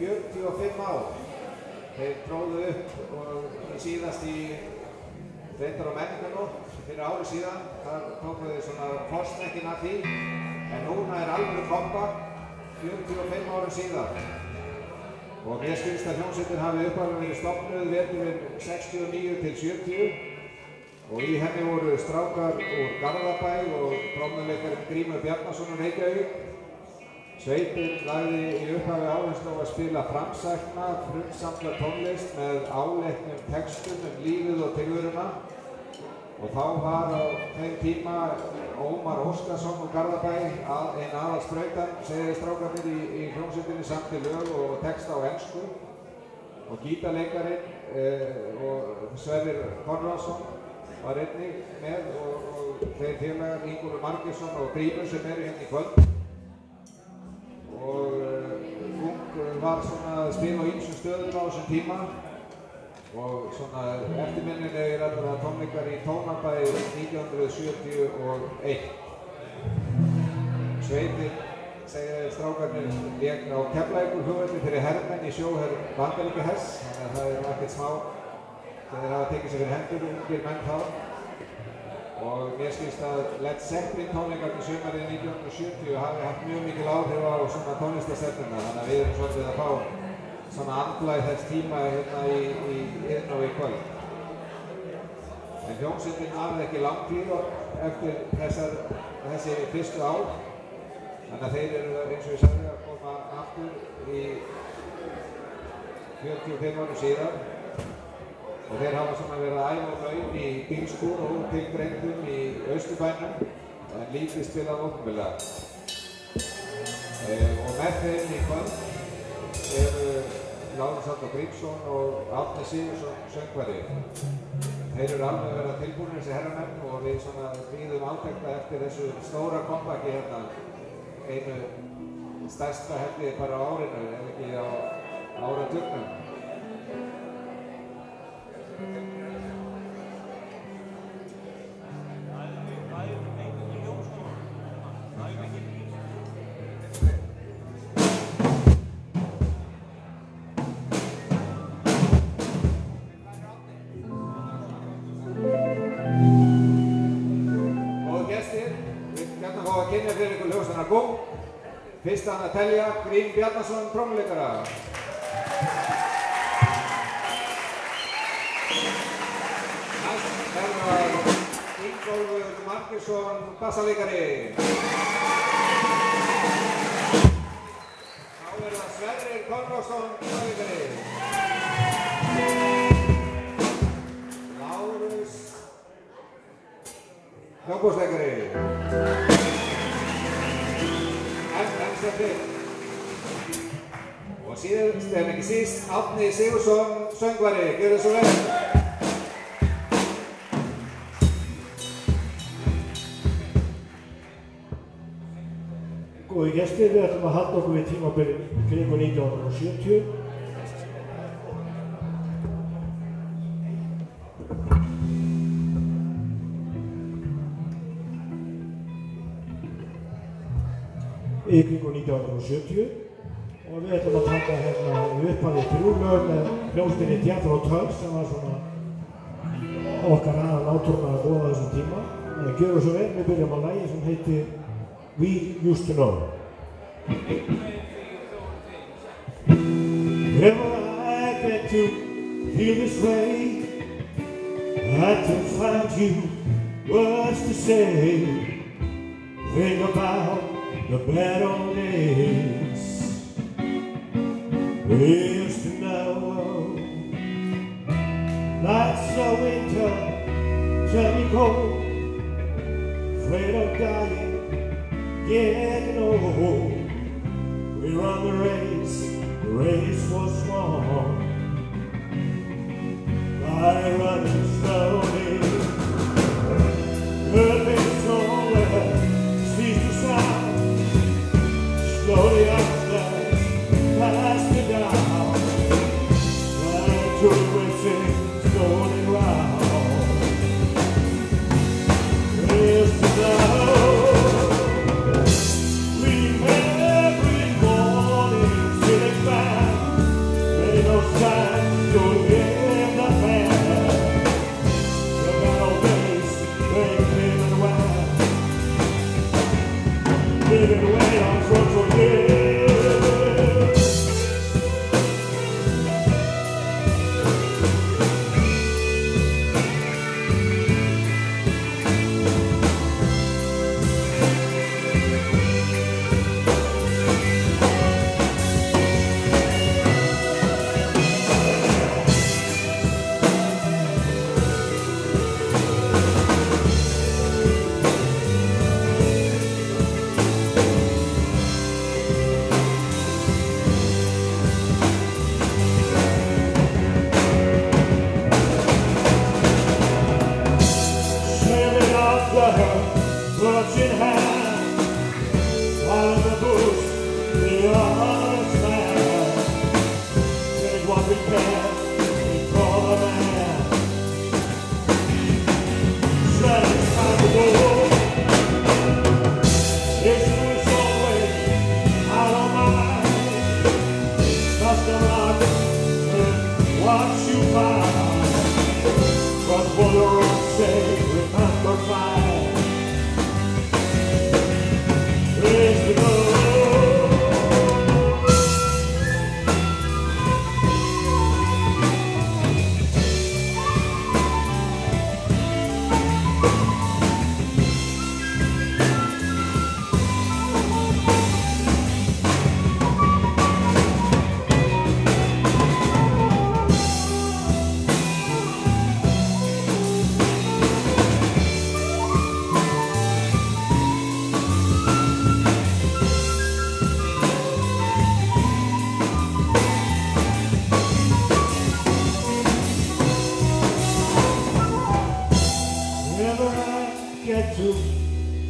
45 ár. Þeir tróðu upp og síðast í reyndar á menningarnótt fyrir ári síðan. Þar tókum við svona postnekkin af því. En núna er alveg kompa 45 árum síðan. Og mér skilst að hljómsveitin hafi uppalveg verið stopnuð veturinn 69 til 70 og í henni voru strákar úr Garðabæ og trómmuleikarinn Grímur Bjarnason úr Reykjavík. Sveitin lagði í upphafi áherslu á að spila framsækna, frumsamla tónlist með áleiknum textum um lífið og tilvöruna. Og þá var á þeim tíma Ómar Óskarsson úr Garðabæ, einn aðal spröytan, segði strákarnir í, í hljómsveitinni samt í lög og texta á ennsku. Og gítarleikarin eh, og Sverrir Konradsson var einnig með og, og þeir félagar Ingúlur Margesson og Grímur sem eru hérna í kvöld. Og uh, Ung var svona að spila á ýmsum stöðum á þessum tíma. Og svona eftirminnilegir allra tónleikar í Tónabæi 1971. Sveitir, segja strákarnir, lék á Keflækur hljóðvelli fyrir herrmenn í sjóherr Vandaríkja Hess, þannig að það er ekkert smá þeir hafa tekið sér fyrir hendur ungir menn þá og mér skilst að Led Zeppelin tónleikarnir sömarið 1970 hafi haft mjög mikil áhrif á svona tónlistastönduna þannig að við erum svolítið að fá svona andlæð þess tíma hérna í, í inn og í kvöld. En hljómsveitin aðeins ekki langt í og eftir þessar, þessi fyrstu ár. Þannig að þeir eru eins og ég sagði að koma aftur í 45 árum síðan og þeir hafa svona verið að æfa laun í bílskúr og tilgreyndum í Östubænum en lítið spilað ofnbila. Eh, og með þeim í kvöld eru Láður Sandra Grímsson og Átni Sigursson söngvari. Þeir eru alveg verið að tilbúinu þessi herramenn og við svona býðum átekta eftir þessu stóra kompaki hérna einu stærsta hefði bara á árinu ef ekki á áratögnum. Telja Grím Bjarnason, trómuleikara. Næst er það Ingólfur Markinsson, bassaleikari. Þá er það Sverrir Konradsson, bassaleikari. Lárus hljómbúsleikari. Og síðast en ekki síst, Átni Sigursson, söngvari, gjör það svo vel. Góði gestir, við ætlum að halda okkur við tímabilið kringu 1970. 1970 og við ætlum að taka hérna upphæðið þrjúlög með hljóstinni Teatro Tugs sem var svona okkar aðan náttúruna að góða þessum tíma. Það gjör svo vel, við byrjum á lægi sem heitir We Used to Know. Never I get to feel this way. I to find you words to say. Think about the bad old days. We used to know. Nights of winter, turning cold. Afraid of dying, getting old. We run the race, the race was won. By running slowly,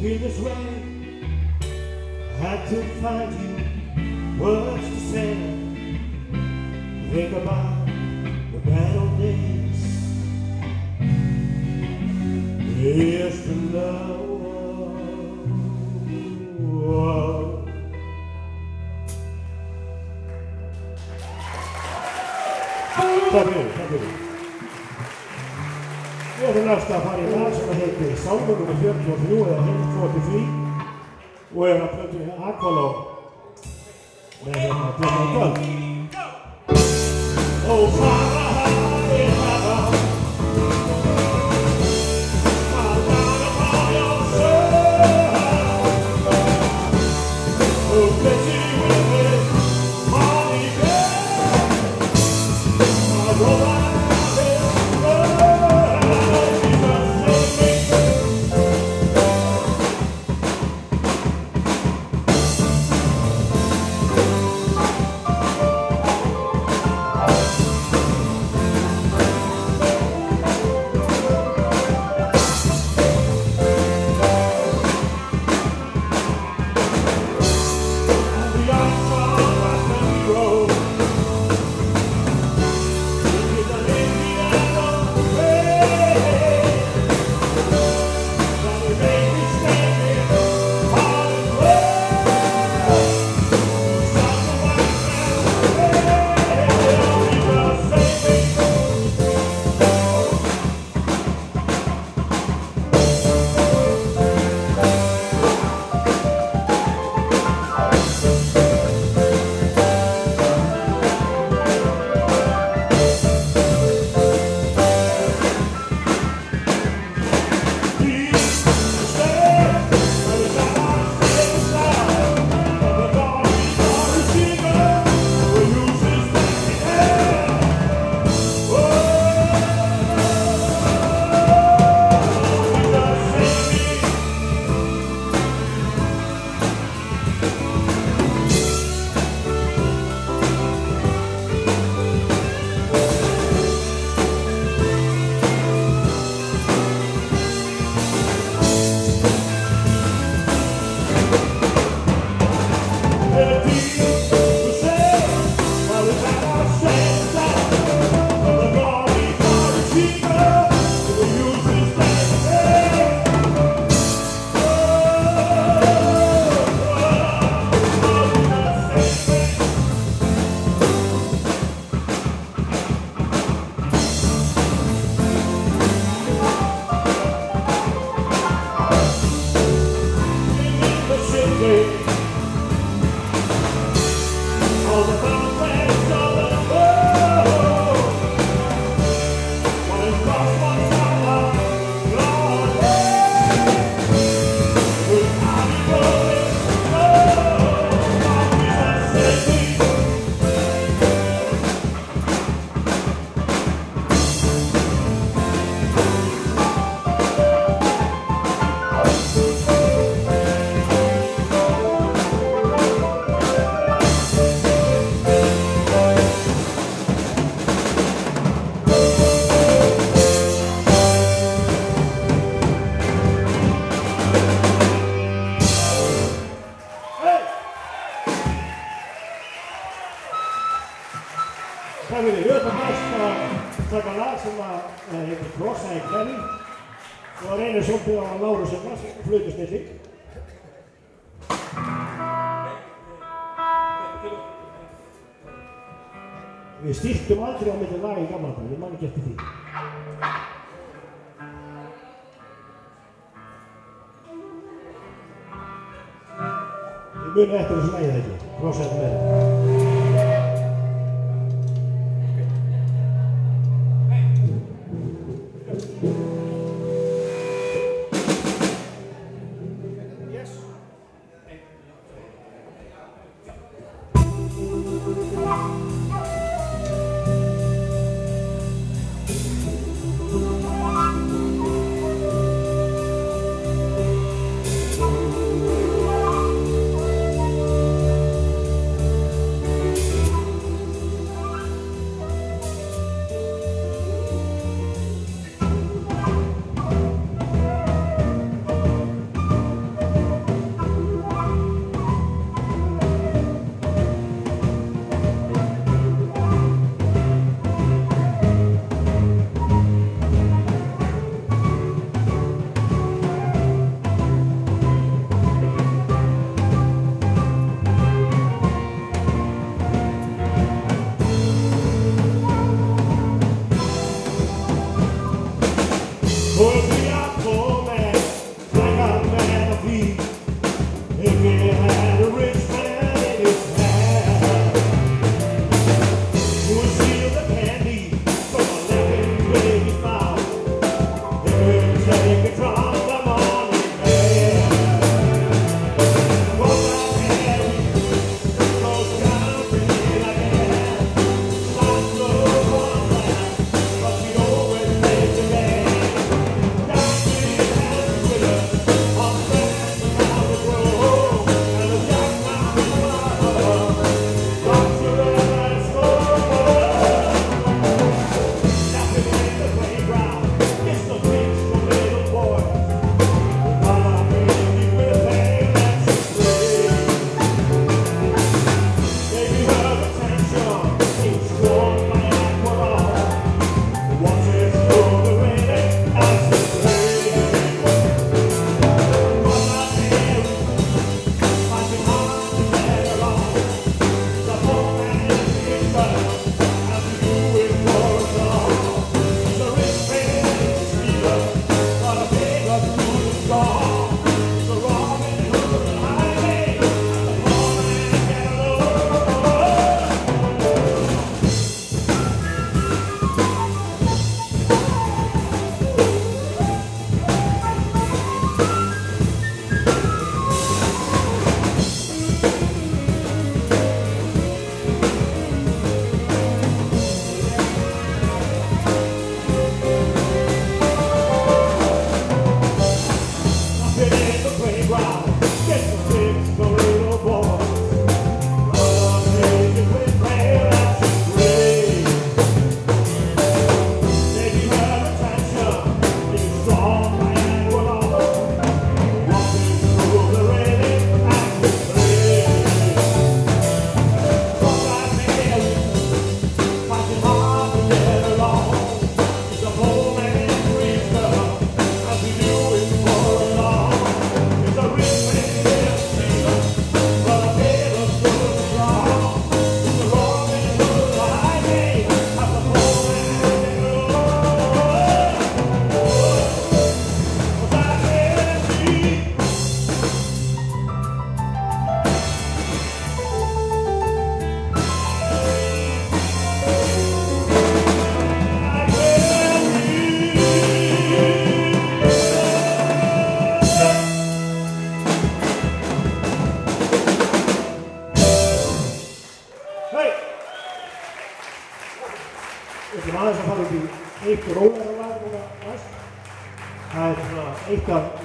in this way. Had to find you. Words to say. Think about the battle days. Yes, the love. Efrasta farið lag sem heitir Sáma nr. 43 eða Helm 43 og er að plötu hér Akvaló með hérna Stichtum aldrei á milli laga í gamla dag, ég man ekki eftir því. Ég muni eftir þessu lægið ekki, rosa eftir meira.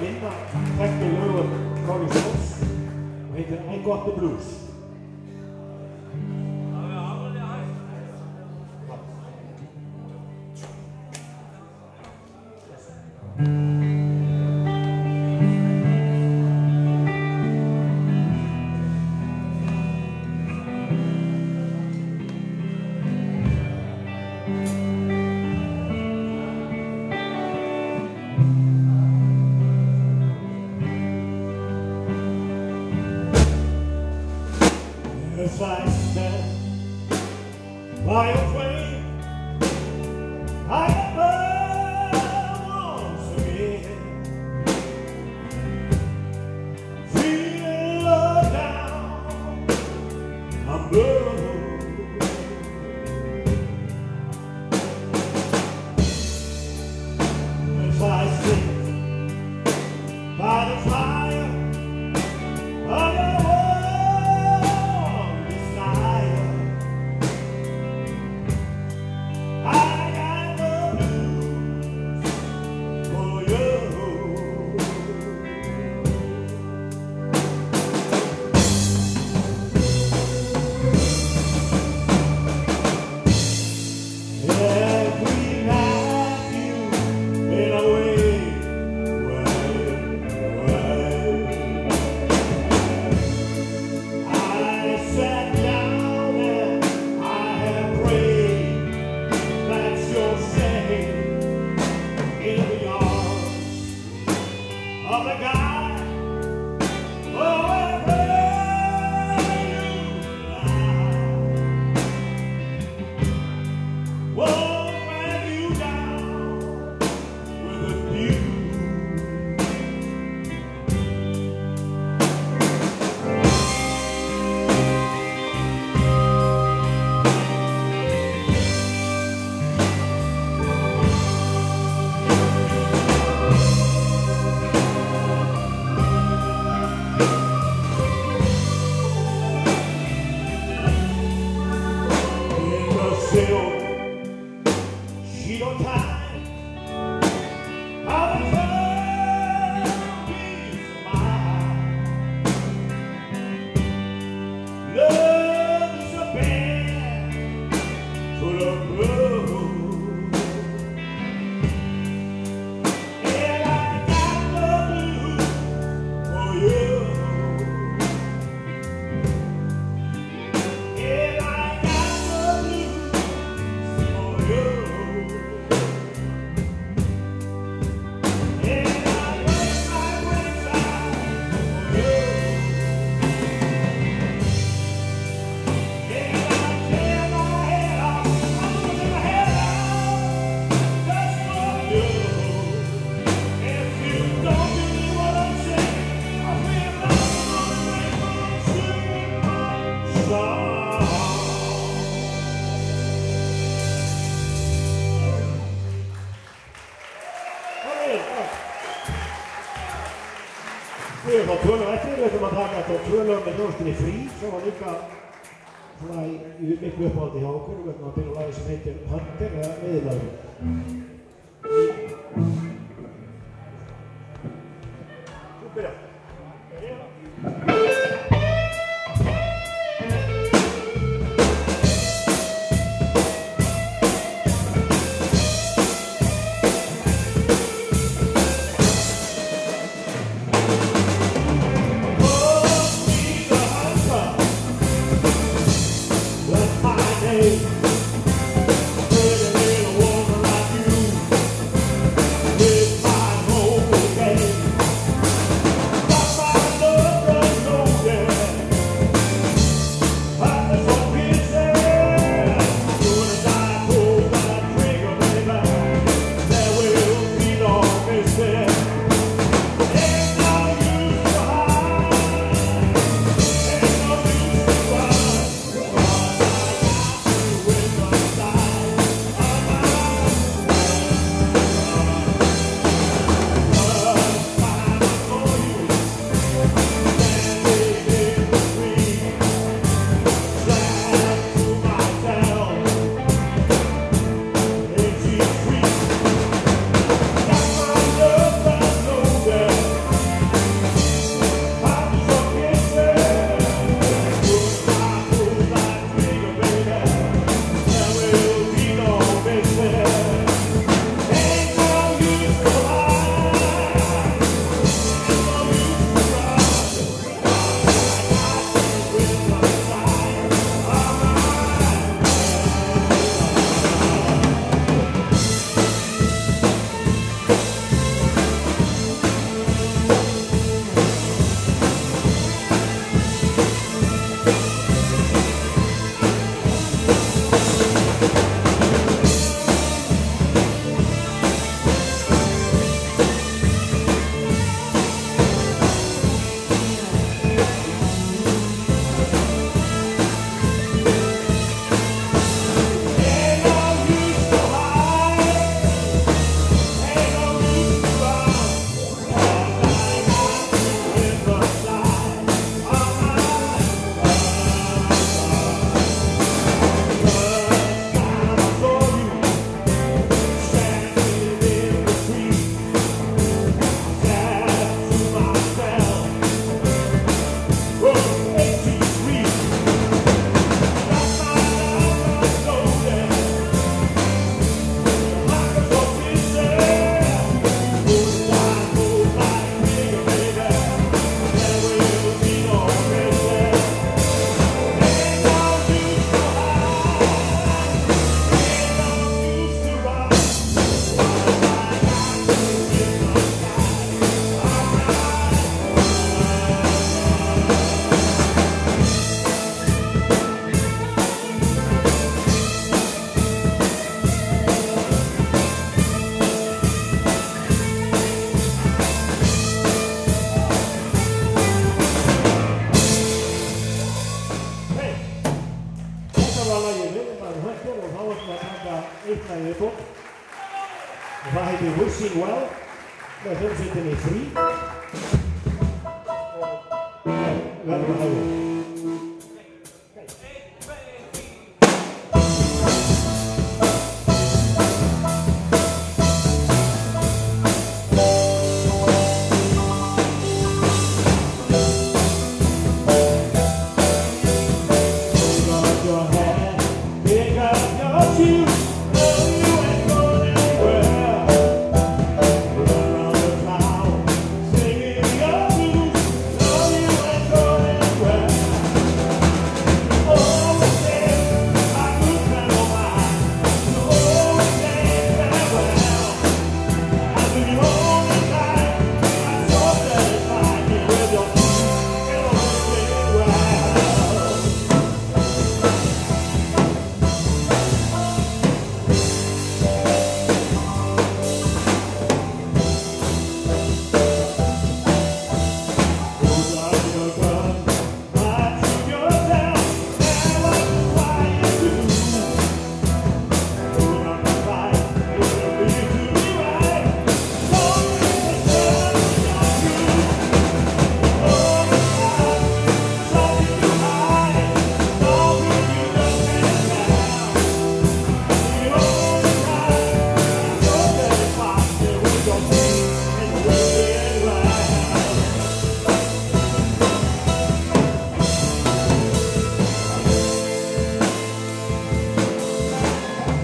Linda, Gert de Leeuwen, Connie eh, Schots. We heten Eikort de Blues. of the God. Hljómsveitinni Frí sem var líka svona í, miklu uppáhaldi hjá okkur og við ætlum að byrja lagi sem heitir Hunter eða Miðlagur.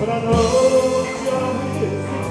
but I know you're with me.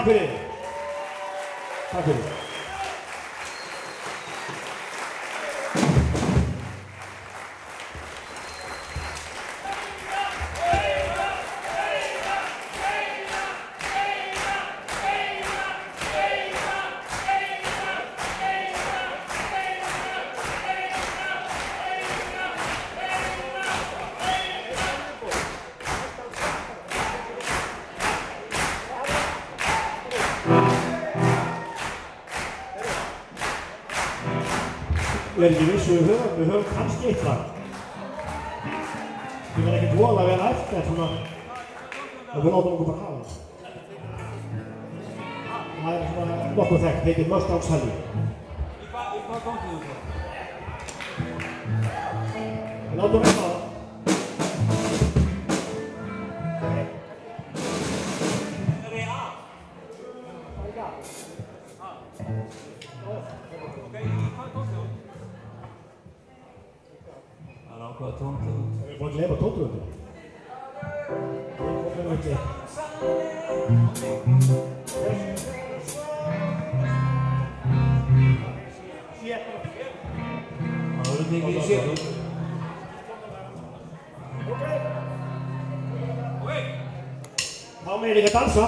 Aferin. Borg over Halland. Það er svona nokkuð þekkt, heitir Mustang Sally. Í hvað gangi þú það? Látum við það. 那个当时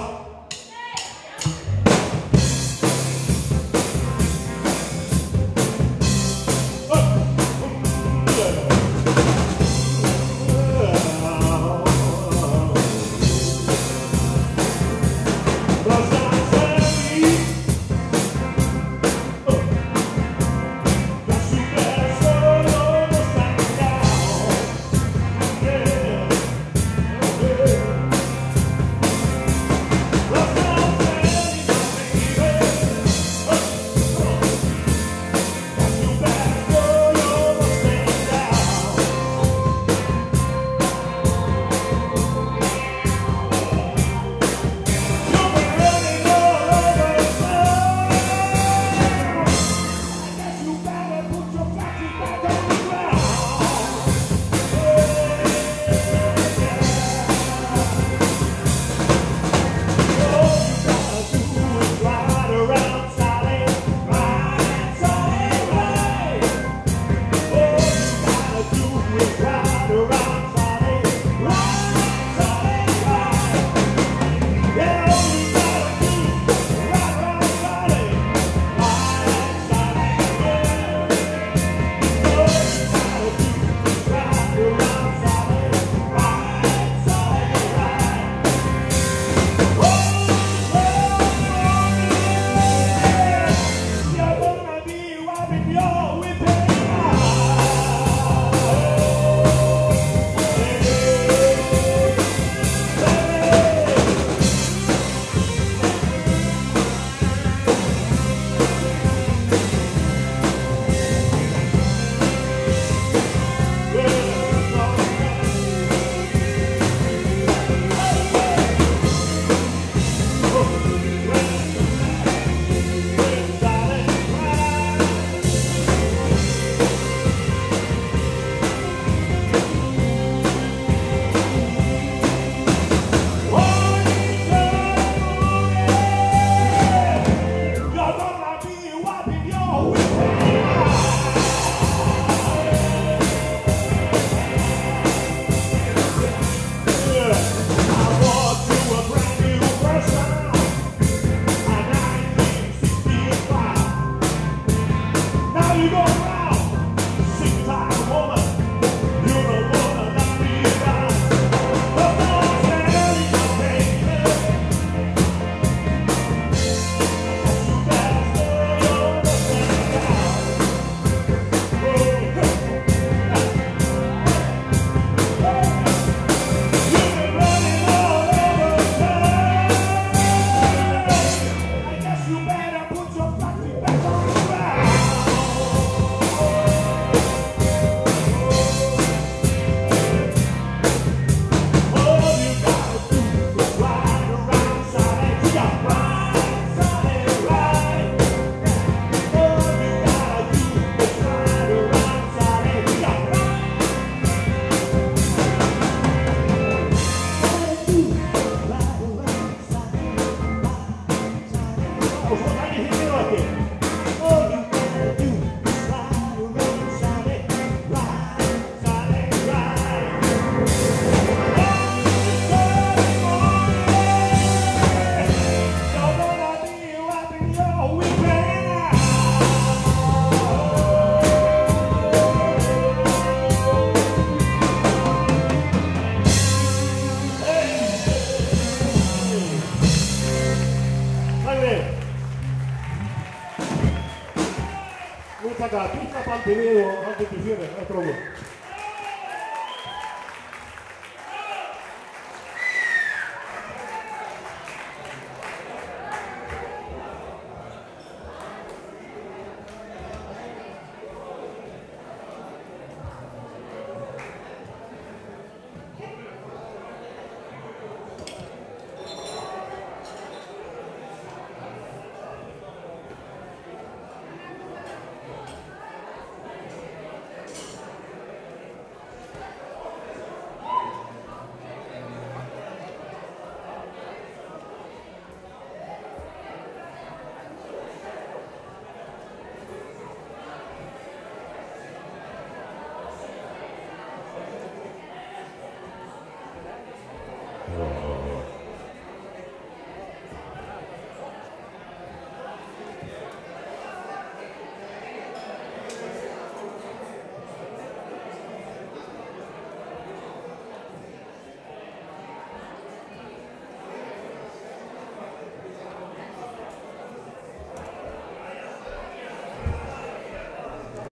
taka bílabandi við